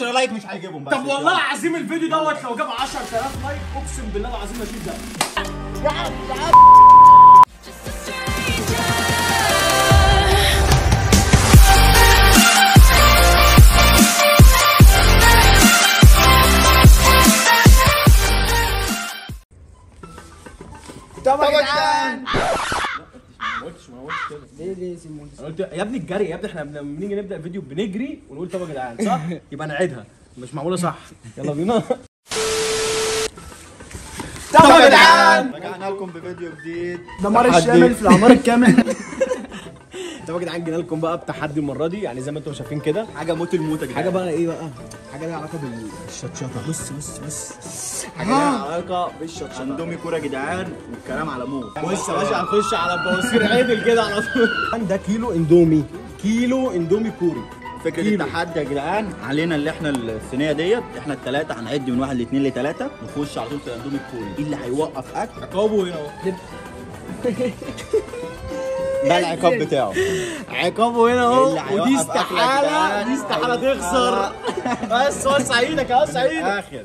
10 like مش هيجيبهم طب والله العظيم الفيديو دوت لو جاب 10000 like اقسم بالله العظيم اشيل ده. stranger. طب يا جدعان ما ما قلتش كده. ليه ليه أنا قلت يا ابني الجري يا ابني إحنا لما بنيجي نبدأ فيديو بنجري ونقول طب يا جدعان صح؟ يبقى نعيدها. مش معموله صح؟ يلا بينا. طب يا جدعان! رجعنا لكم بفيديو جديد. دمار. الشامل في الاعمار الكامل. طب يا جدعان جينا لكم بقى بتحدي المرة دي يعني زي ما أنتم شايفين كده. حاجة موت الموت يا جدعان. حاجة بقى إيه بقى؟ حاجة ليها علاقة بالشطشطة. بص بص بص. حاجة ليها علاقة بالشطشطة. اندومي كوري يا جدعان والكلام على موت. بص يا باشا هنخش على البواسير عدل كده على طول. ده كيلو اندومي. كيلو اندومي كوري. فكرة. التحدي يا جدعان علينا اللي إحنا الصينيه ديت. إحنا الثلاثه هنعد من واحد لاثنين لثلاثه نخش على طول في الاندومي الكوري. إيه اللي هيوقف أكل؟ عقابه هنا. اهو ده العقاب بتاعه. عقابه هنا اهو ودي استحالة. دي استحالة. تخسر. بس وسع إيدك وسع إيدك اخر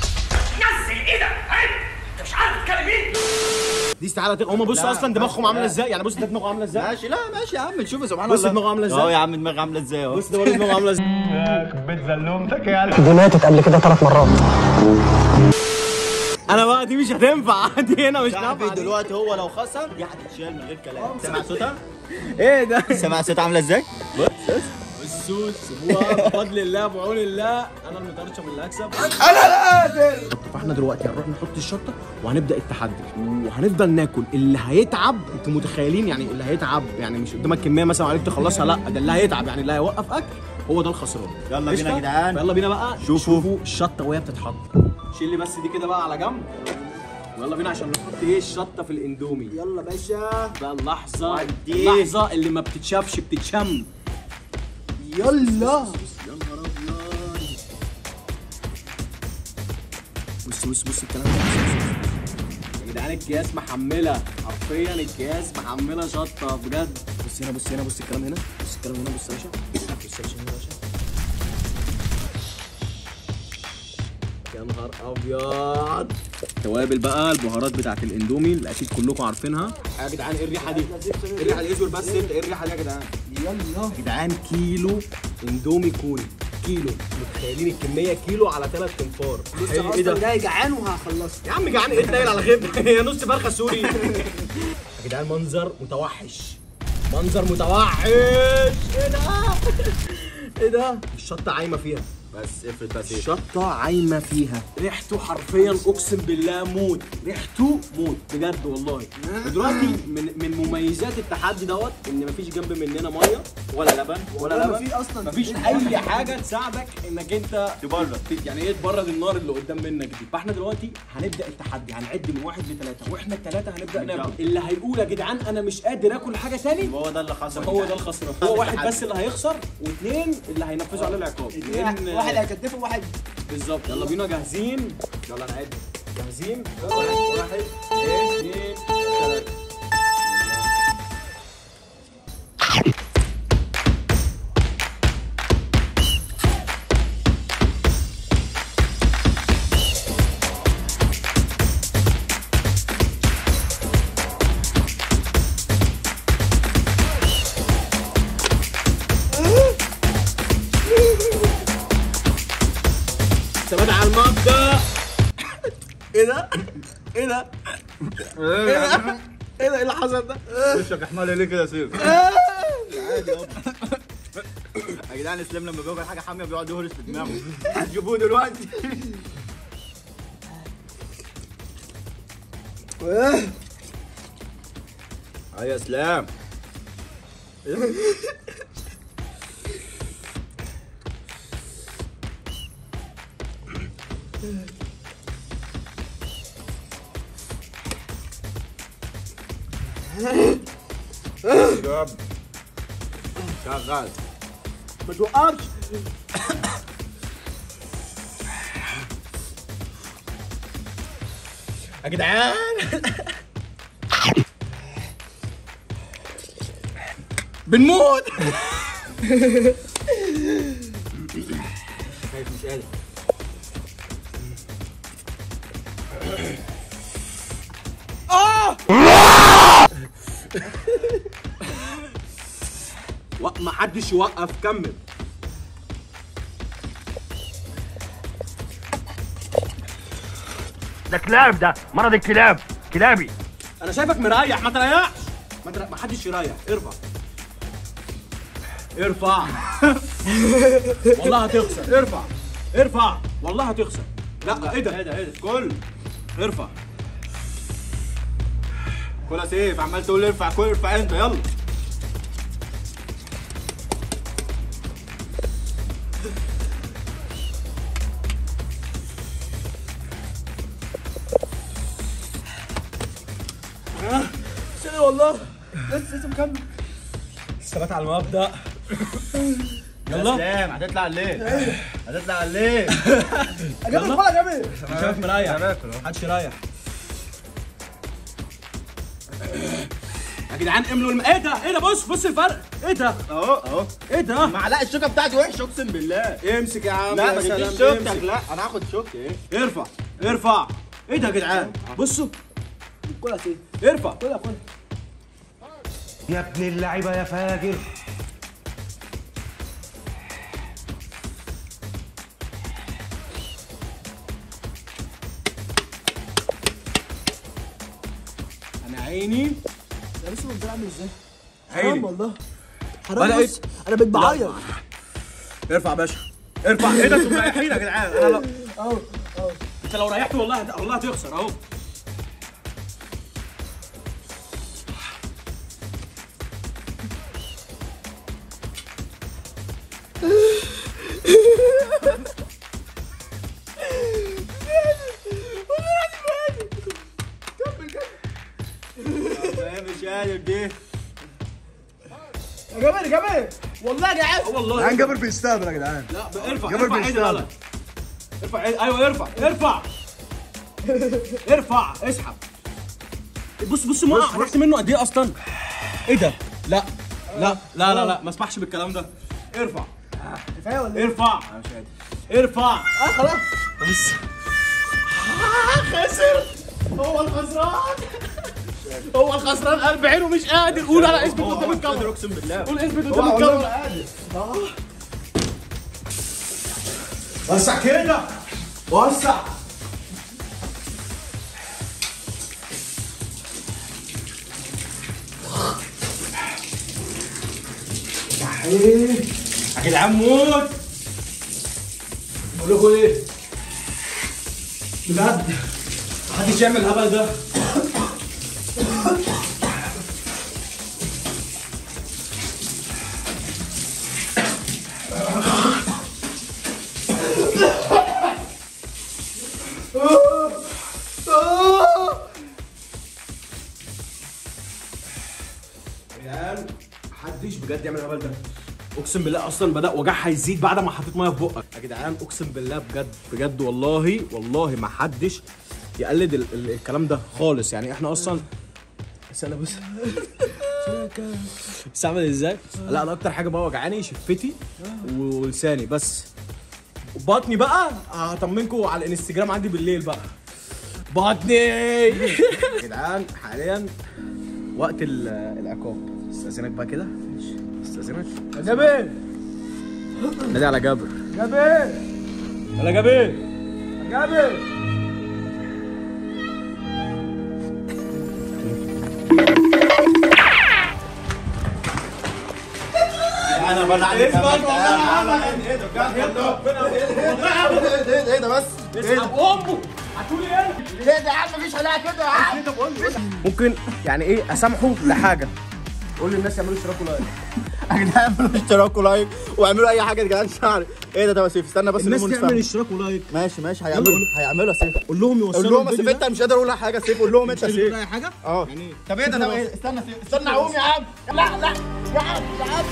دي استحالة تخسر هم بصوا لا، أصلا دماغهم عاملة لا. إزاي؟ يعني بص ده دماغه عاملة إزاي؟ ماشي لا ماشي يا عم. نشوف سبحان بص الله. دماغه عاملة إزاي. أهو يا عم دماغه عاملة إزاي أهو. بص دماغه عاملة إزاي؟ دي ماتت قبل كده ثلاث مرات أنا بقى دي مش هتنفع. دي هنا مش نافعه. دلوقتي هو لو خسر دي هتتشال من غير كلام. سمع صوتها إيه ده؟ سمع صوتها عاملة إزاي؟ بص بص السوس سيبوها بفضل الله بعون الله. أنا المترشم اللي هكسب أنا القادر فاحنا دلوقتي هنروح نحط الشطة وهنبدأ التحدي. وهنفضل ناكل. اللي هيتعب أنتوا متخيلين يعني اللي هيتعب؟ يعني مش قدامك كمية مثلا وعليك تخلصها لا ده اللي هيتعب. يعني اللي هيوقف اكل هو ده الخسران. يلا بينا يا؟ جدعان. يلا بينا بقى. شوفوا. شوفوا الشطة وهي بتتحط. شيل لي بس دي كده بقى على جنب. ويلا بينا عشان نحط إيه الشطة في الاندومي. يلا باشا. ده اللحظة. اللحظة اللي ما بتتشافش بتتشم. يلا. بص بص بص الكلام ده. يا جدعان الكياس محملة. حرفيا الكياس محملة شطة بجد. بص هنا بص هنا بص الكلام هنا. بص الكلام هنا بص يا باشا. بص يا باشا. نهار أبيض. توابل بقى البهارات بتاعت الاندومي اللي أكيد كلكم عارفينها. يا جدعان إيه الريحة دي؟ إيه الريحة دي؟ اصبر بس انت إيه الريحة دي يا جدعان؟ يلا. يا جدعان كيلو اندومي كوري. كيلو. متخيلين الكمية؟ كيلو على ثلاث تنفار لسه إيه ده؟ جاي جعان وهخلصه. يا عم جعان إيه تنيل على خير. هي نص فرخة سوري. يا جدعان منظر متوحش. منظر متوحش. إيه ده؟ إيه ده؟ الشطة عايمة فيها. بس افرض بس إيه؟ الشطه عايمة فيها. ريحته حرفيا أقسم بالله موت. ريحته موت بجد والله. دلوقتي من من مميزات التحدي دوت إن مفيش جنب مننا مية ولا لبن ولا ولا لبن. في أصلاً. مفيش أي حاجة تساعدك إنك أنت تبرد يعني إيه تبرد النار اللي قدام منك دي؟ فإحنا دلوقتي هنبدأ التحدي هنعد من واحد لثلاثه وإحنا الثلاثه هنبدأ ناكل اللي هيقول يا جدعان أنا مش قادر آكل حاجة تاني هو ده اللي خسر. هو ده الخسران هو واحد بس اللي هيخسر واثنين اللي هينفذوا عليه العقاب. واحد هيكتفه وواحد بالظبط. يلا بينا. جاهزين؟ يلا نعد جاهزين؟ واحد اثنين ثلاثة المبدأ إيه ده؟ إيه ده؟ إيه ده؟ إيه ده؟ إيه اللي حصل ده؟ وشك احمر ليه كده يا سيف عادي يابا يا جدعان إسلام لما بياكل حاجة حامية بيقعد يهرس في دماغه هتشوفوه دلوقتي أيوه يا إسلام شغال. ما توقفش يا جدعان بنموت. خايف مش قادر و- ما حدش يوقف. كمل. ده كلاب ده مرض الكلاب كلابي. أنا شايفك مريح ما تريحش. ما, تريح. ما حدش يريح. ارفع. ارفع. والله هتخسر. ارفع. ارفع. والله هتخسر. لا إيه ده؟ إيه ده إيه ده؟ كل. ارفع. كل يا سيف عمال تقول ارفع كل ارفع انت يلا. سيدي والله. لسه لسه مكمل الثبات على المبدأ. يلا. سلام هتطلع ليه هتطلع ليه يلا ولا جميل أنا شايفك مريح محدش يريح يا جدعان املوا الم... إيه ده؟ إيه ده؟ بص بص الفرق. إيه ده؟ اهو اهو. إيه ده؟ معلقة الشوكة بتاعتي وحشة اقسم بالله. امسك يا عم. لا يا ما تجيبش شوكتك. لا أنا هاخد شوكتي. إيه ارفع ارفع. إيه ده يا جدعان؟ بصوا. كل يا سيف ارفع كل كل يا ابن اللعيبة يا فاجر. أنا عيني. ده لسه منظر عامل إزاي؟ عيني. حرام والله. حرام. بدأت- بص أنا بقيت بعيط ارفع يا باشا. ارفع. إيه ده أنتوا مريحين يا جدعان أنا لا أهو أهو. أنت لو ريحت والله والله هتخسر. أهو. والله يا جدعان والله. جابر بيستهبل يا جدعان. لا ارفع ارفع. غلط ارفع أيوه ارفع ارفع. ارفع اسحب. بص بص ما رحت منه قد إيه أصلا؟ إيه ده؟ لا لا لا لا لا ما اسمحش بالكلام ده. ارفع. كفاية ولا إيه؟ ارفع. ارفع. آه خلاص. بس. خسر. هو الخسران. هو الخسران قلب عينه مش قادر. قول على اثبت قدام الكاميرا. أقسم بالله. قول اثبت قدام الكاميرا. وسع كده وسع. يا جدعان موت. بقول لكم إيه؟ بجد. محدش يعمل الهبل ده. محدش بجد يعمل ده. اقسم بالله أصلا بدأ وجعها يزيد بعد ما حطيت مية في بقك. يا جدعان اقسم بالله بجد بجد والله والله ما حدش يقلد ال ال الكلام ده خالص. يعني إحنا أصلا بس بس عامل إزاي؟ لا أنا أكتر حاجة بقى وجعاني شفتي ولساني. بس بطني بقى هطمنكم على الانستجرام عندي بالليل بقى. بطني! يا جدعان حاليا وقت ال- العقاب. استأذنك بقى كده؟ استأذنك. جمال نادي على جابر جمال ولا جابر جمال أنا كمان. والله إيه ده بجد إيه ده إيه ده بس اسحب امه هتقولي إيه إيه ده يا عم مفيش حلاقه كده يا عم ممكن يعني إيه اسامحه لحاجه قول للناس يعملوا اشتراك و like يا جدعان اعملوا اشتراك و like واعملوا اي حاجة يا جدعان شعر إيه ده ده يا سيف استنى بس الناس تعمل. اشتراك و like ماشي ماشي هيعملوا هيعملوا يا سيف قول لهم قول يوصلوا لهم يا سيف انت مش قادر أقول حاجة يا سيف قول لهم انت يا ده سيف اي حاجة آه طب إيه ده طب إيه استنى سيف استنى اقوم يا عم لا لا يا عم يا عم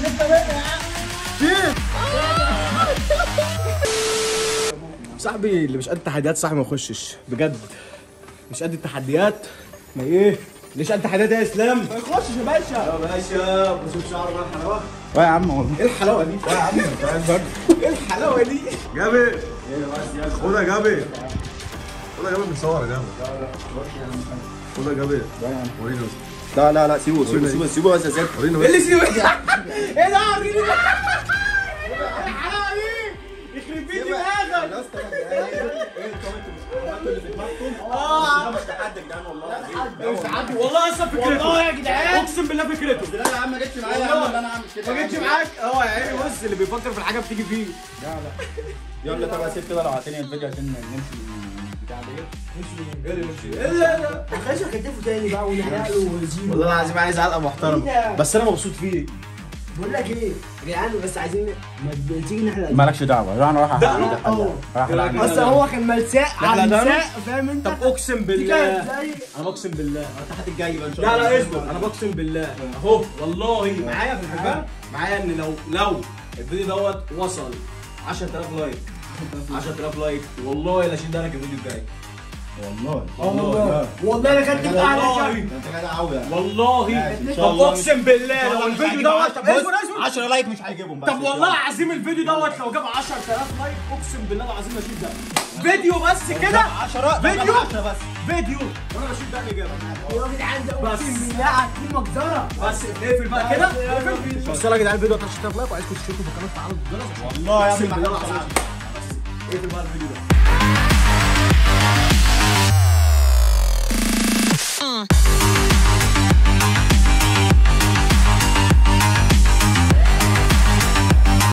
يا صاحبي اللي مش قد التحديات صاحبي ما يخشش. بجد. مش قد التحديات. ما إيه؟ ليش قد التحديات يا إسلام؟ ما يخشش يا باشا. يا باشا بشوف شعره بقى الحلاوة. آه يا عم والله. إيه الحلاوة دي؟ يا عم انت عايز برضه. إيه الحلاوة دي؟ جابر خد يا جابر والله جابر بتصور يا جامد والله جابر وريني لا لا لا سيبه سيبه بس يا زياد وريني بس اللي سيبه إيه ده وريني الحلاوه دي يخرب بيت دماغك آه مش تحدي يا جدعان والله والله أصلا فكرته والله يا جدعان اقسم بالله فكرته لا يا عم ما جتش معايا يا عم أنا عامل كده ما جتش معاك آه يا عيني بص اللي بيفكر في الحاجة بتيجي فيه يلا طب يا ست كده لو عطيني الفيديو عشان نمشي لا لا تاني بقى والله العظيم عايز علقة محترمة. بس أنا مبسوط فيه بقول لك إيه يا جدعان بس عايزين ما تيجي نحرق مالكش دعوه أنا رايح رايح اصل هو كان ملساء على لا، ملساء فاهم أنت؟ طب أقسم بالله. أنا بقسم بالله. التحدي الجاي بقى إن شاء لا الله. لا اصبر. أنا بقسم بالله. أهو والله. معايا في الحساب؟ معايا. إن لو لو الفيديو دوت وصل 10000 like. 10000 like والله لا اشيل دارك الفيديو الجاي. والله. والله. والله. أنا خدت أعلى والله أنت كده قوي والله. طب أقسم بالله لو الفيديو دوت طب اصبر اصبر 10 like مش هيجيبهم بس. طب والله العظيم الفيديو دوت لو جاب 10000 like أقسم بالله العظيم اشيل ده فيديو بس كده؟ 10 فيديو؟ 10 بس. فيديو. وأنا بشيل ده الاجابه يا جدعان ده أقسم بالله هتكون مجزرة. بس نقفل بقى كده. يلا يا جدعان الفيديو 10000 لايك وعايزكم تشتركوا في القناة وتفعلوا الجرس والله يا ابني Ese es más líquido. Uh.